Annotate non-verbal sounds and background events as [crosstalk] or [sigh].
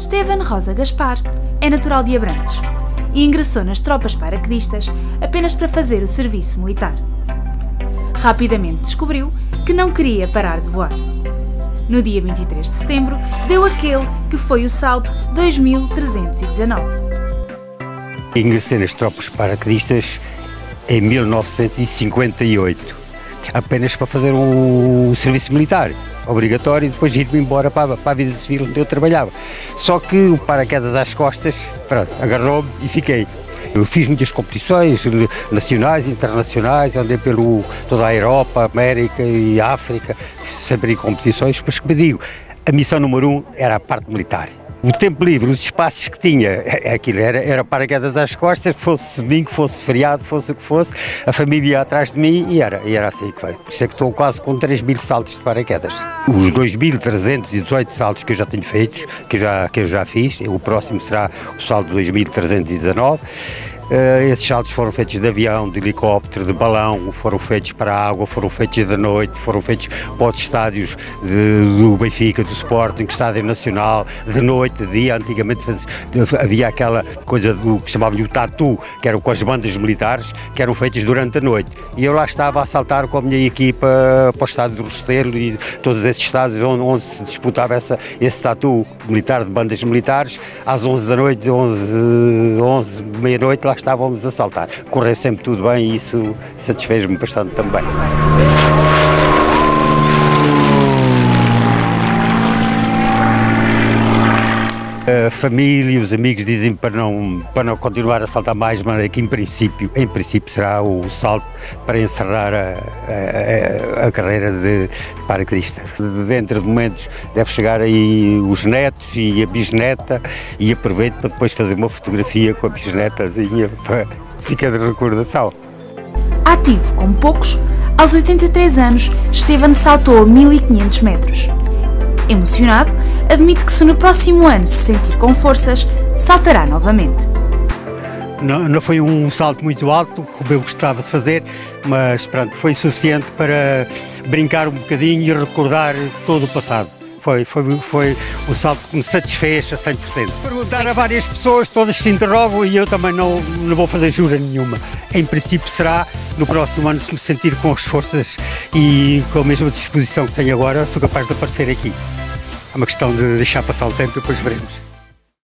Estevan Rosa Gaspar é natural de Abrantes e ingressou nas tropas paraquedistas apenas para fazer o serviço militar. Rapidamente descobriu que não queria parar de voar. No dia 23 de setembro, deu aquele que foi o salto 2319. Ingressei nas tropas paraquedistas em 1958, apenas para fazer um serviço militar obrigatório e depois ir-me embora para, para, a vida civil onde eu trabalhava. Só que o paraquedas às costas, agarrou-me e fiquei. Eu fiz muitas competições nacionais, internacionais, andei pelo toda a Europa, América e África, sempre em competições, mas que me digo, a missão número um era a parte militar. O tempo livre, os espaços que tinha, é, é aquilo era, era paraquedas às costas, fosse domingo, fosse feriado, fosse o que fosse, a família ia atrás de mim e era, e era assim que foi. Por isso é que estou quase com 3 mil saltos de paraquedas. Os 2.318 saltos que eu já tenho feitos, que já, que eu já fiz, o próximo será o salto 2319. Uh, esses saltos foram feitos de avião, de helicóptero, de balão, foram feitos para a água, foram feitos de noite, foram feitos para os estádios de, do Benfica, do Sporting, Estádio Nacional, de noite, de dia. Antigamente havia aquela coisa do que chamavam-lhe o tatu, que eram com as bandas militares, que eram feitas durante a noite. E eu lá estava a saltar com a minha equipa para o estádio do Restelo e todos esses estádios onde, onde se disputava essa, esse tatu militar de bandas militares, às 11 da noite, 11, 11 meia-noite, lá estávamos a saltar. Correu sempre tudo bem e isso satisfez-me bastante também. A família e os amigos dizem para não, para não continuar a saltar mais, mas é que em princípio, em princípio será o salto para encerrar a, a, a carreira de paraquedista. Dentro de momentos deve chegar aí os netos e a bisneta e aproveito para depois fazer uma fotografia com a bisnetazinha [laughs] para ficar de recordação. Ativo como poucos, aos 83 anos, Estevan saltou a 1500 metros. Emocionado, admite que se no próximo ano se sentir com forças, saltará novamente. Não, não, foi um salto muito alto, como eu gostava de fazer, mas pronto, foi suficiente para brincar um bocadinho e recordar todo o passado. Foi, foi, foi um salto que me satisfez a 100%. Perguntar a várias pessoas, todas se interrogam e eu também não, não vou fazer jura nenhuma. Em princípio será no próximo ano, se me sentir com as forças e com a mesma disposição que tenho agora, sou capaz de aparecer aqui. É uma questão de deixar passar o tempo e depois veremos.